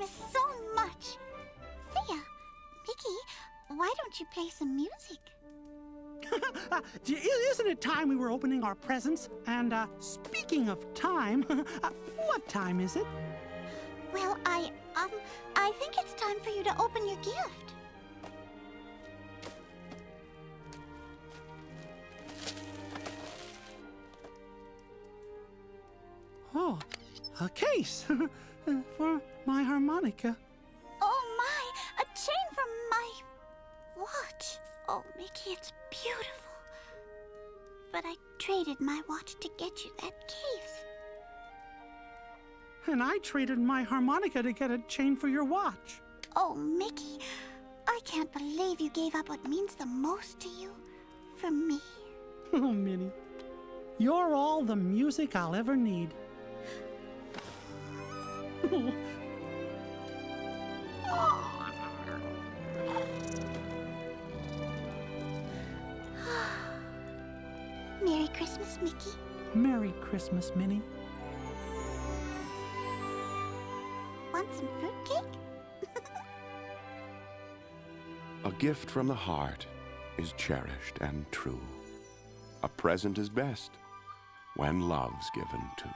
promise so much. See ya. Mickey, why don't you play some music? uh, isn't it time we were opening our presents? And uh, speaking of time, uh, what time is it? Well, I, um, I think it's time for you to open your gift. Oh, a case for my harmonica. Oh my, a chain from my watch. Oh, Mickey, it's beautiful. But I traded my watch to get you that case. And I traded my harmonica to get a chain for your watch. Oh, Mickey, I can't believe you gave up what means the most to you for me. Oh, Minnie, you're all the music I'll ever need. Merry Christmas, Mickey. Merry Christmas, Minnie. Want some fruitcake? A gift from the heart is cherished and true. A present is best when love's given too.